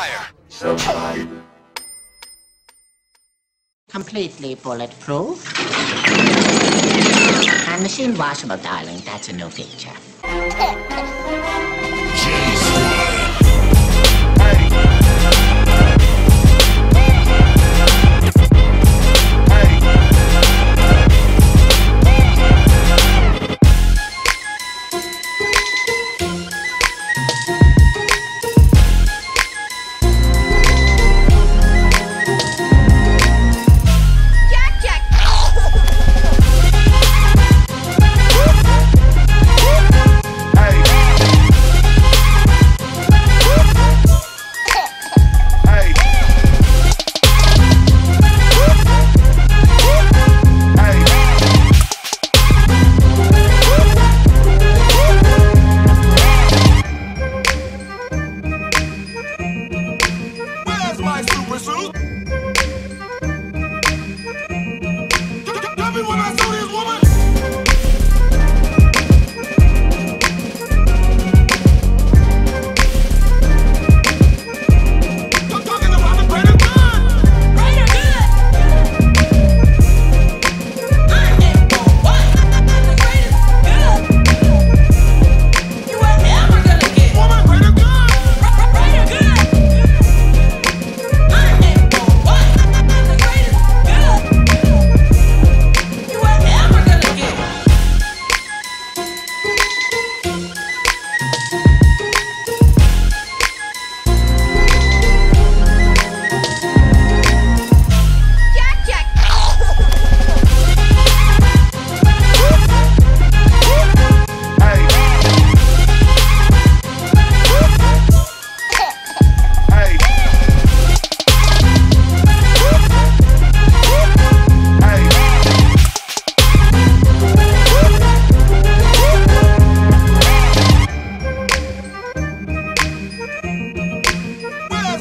fire! Completely bulletproof. And machine washable, darling. That's a new feature.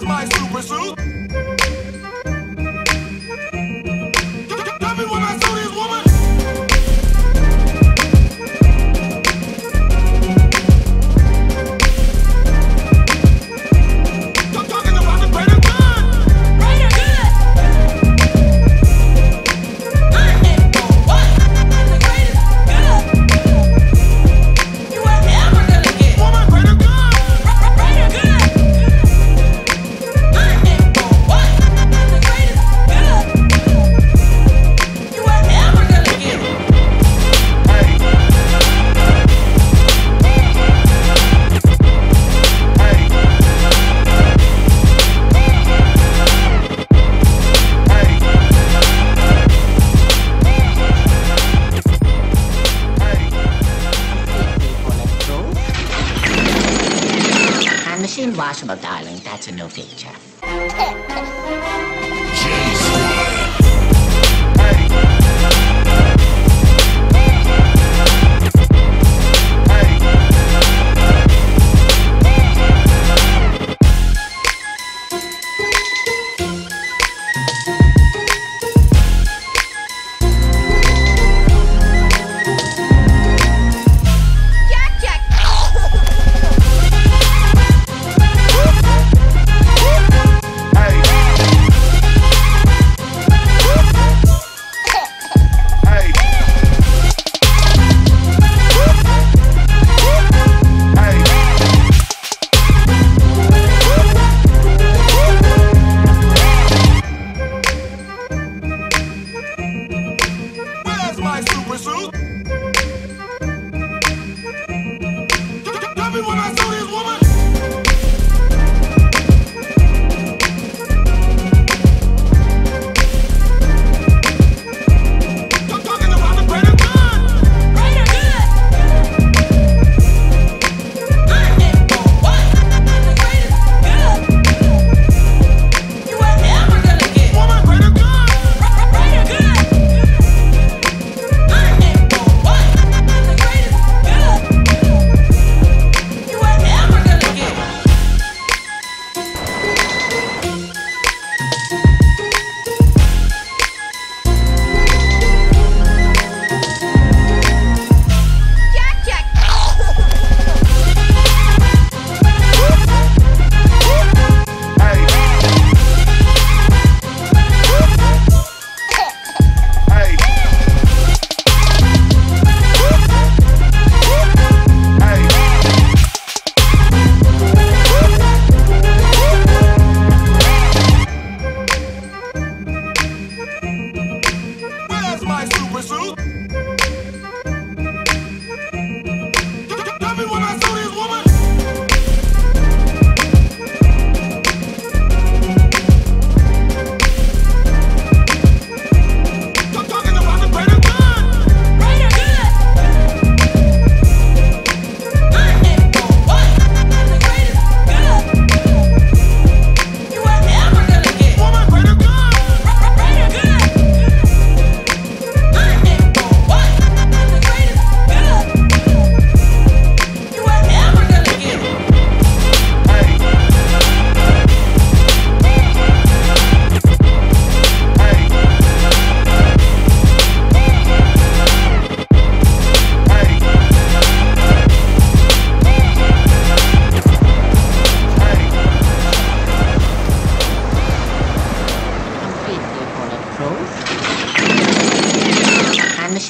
my super suit. impossible, darling. That's a new feature.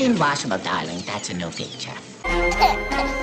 Machine washable, darling. That's a new picture.